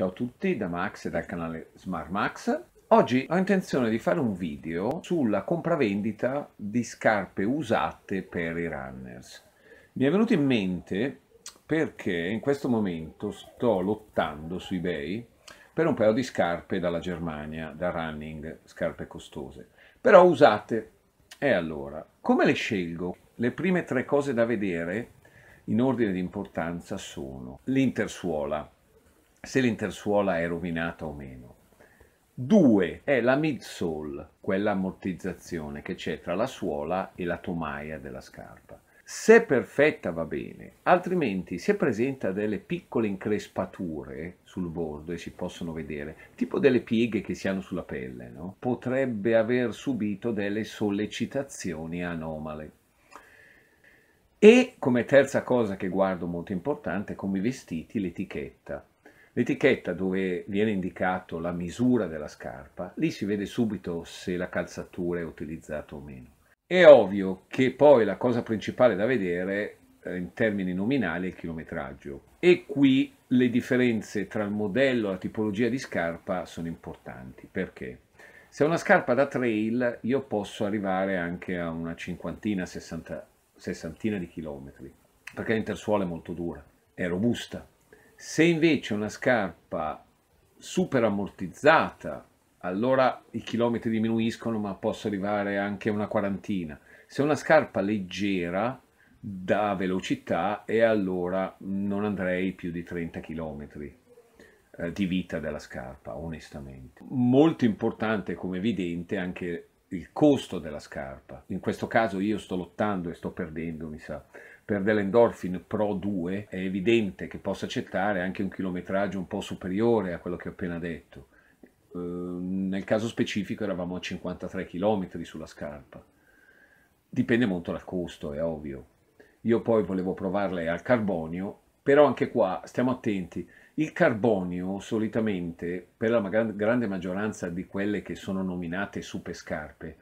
Ciao a tutti da Max e dal canale Smart Max. Oggi ho intenzione di fare un video sulla compravendita di scarpe usate per i runners. Mi è venuto in mente perché in questo momento sto lottando su eBay per un paio di scarpe dalla Germania, da running, scarpe costose, però usate. E allora, come le scelgo? Le prime tre cose da vedere in ordine di importanza sono l'intersuola, se l'intersuola è rovinata o meno. Due è la midsole, quella ammortizzazione che c'è tra la suola e la tomaia della scarpa. Se perfetta va bene, altrimenti se presenta delle piccole increspature sul bordo e si possono vedere, tipo delle pieghe che si hanno sulla pelle, no? potrebbe aver subito delle sollecitazioni anomale. E come terza cosa che guardo molto importante, come i vestiti, l'etichetta. L'etichetta dove viene indicato la misura della scarpa, lì si vede subito se la calzatura è utilizzata o meno. È ovvio che poi la cosa principale da vedere eh, in termini nominali è il chilometraggio e qui le differenze tra il modello e la tipologia di scarpa sono importanti. Perché? Se è una scarpa da trail io posso arrivare anche a una cinquantina, sessanta, sessantina di chilometri, perché l'intersuola è molto dura, è robusta, se invece una scarpa super ammortizzata, allora i chilometri diminuiscono, ma posso arrivare anche a una quarantina. Se una scarpa leggera, da velocità, e allora non andrei più di 30 km eh, di vita della scarpa, onestamente. Molto importante, come evidente, anche il costo della scarpa. In questo caso io sto lottando e sto perdendo, mi sa per dell'Endorphin Pro 2 è evidente che possa accettare anche un chilometraggio un po' superiore a quello che ho appena detto. Eh, nel caso specifico eravamo a 53 km sulla scarpa. Dipende molto dal costo, è ovvio. Io poi volevo provarle al carbonio, però anche qua stiamo attenti. Il carbonio solitamente, per la grande maggioranza di quelle che sono nominate super scarpe,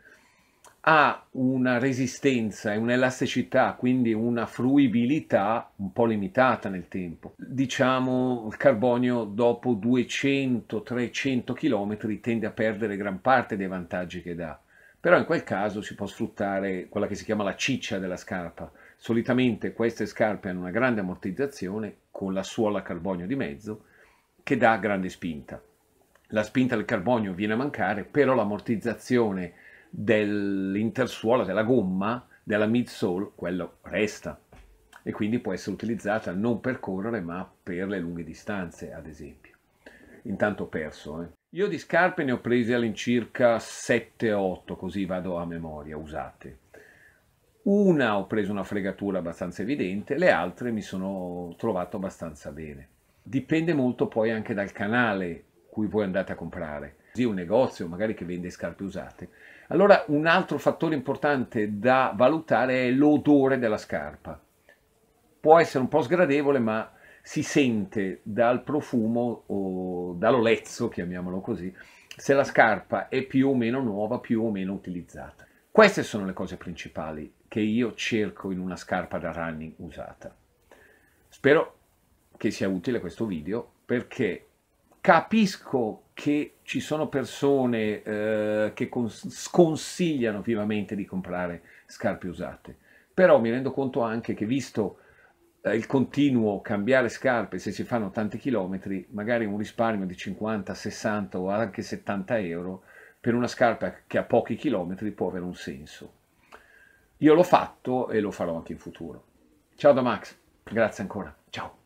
ha una resistenza e un'elasticità, quindi una fruibilità un po' limitata nel tempo. Diciamo il carbonio dopo 200-300 km tende a perdere gran parte dei vantaggi che dà. Però in quel caso si può sfruttare quella che si chiama la ciccia della scarpa. Solitamente queste scarpe hanno una grande ammortizzazione con la suola carbonio di mezzo che dà grande spinta. La spinta del carbonio viene a mancare, però l'ammortizzazione dell'intersuola, della gomma, della midsole, quello resta e quindi può essere utilizzata non per correre ma per le lunghe distanze, ad esempio. Intanto ho perso. Eh. Io di scarpe ne ho prese all'incirca 7-8, così vado a memoria, usate. Una ho preso una fregatura abbastanza evidente, le altre mi sono trovato abbastanza bene. Dipende molto poi anche dal canale cui voi andate a comprare. Un negozio magari che vende scarpe usate allora un altro fattore importante da valutare è l'odore della scarpa. Può essere un po' sgradevole, ma si sente dal profumo o dall'olezzo, chiamiamolo così, se la scarpa è più o meno nuova, più o meno utilizzata. Queste sono le cose principali che io cerco in una scarpa da running usata. Spero che sia utile questo video perché capisco che ci sono persone eh, che sconsigliano vivamente di comprare scarpe usate, però mi rendo conto anche che visto eh, il continuo cambiare scarpe se si fanno tanti chilometri, magari un risparmio di 50, 60 o anche 70 euro per una scarpa che ha pochi chilometri può avere un senso. Io l'ho fatto e lo farò anche in futuro. Ciao da Max, grazie ancora, ciao.